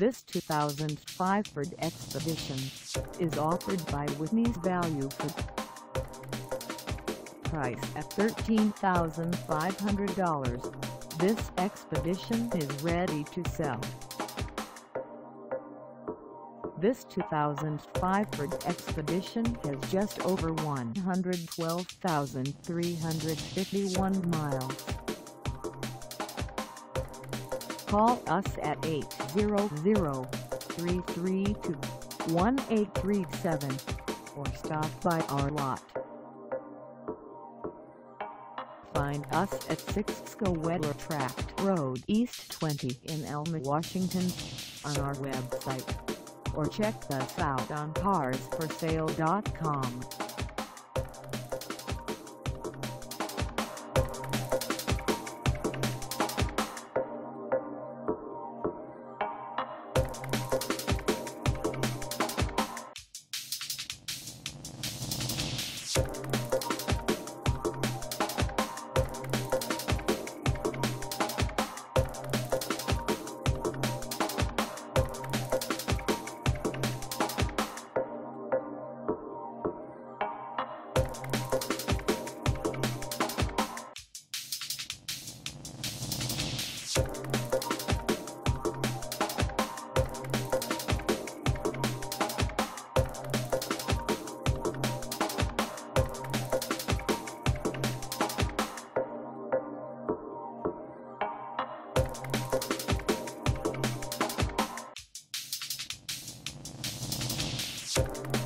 This 2005 Ford Expedition is offered by Whitney's Value Ford. Price at $13,500. This Expedition is ready to sell. This 2005 Ford Expedition has just over 112,351 miles. Call us at 800-332-1837 or stop by our lot. Find us at 6 Schouweler Tract Road East 20 in Elma, Washington on our website or check us out on carsforsale.com. Thank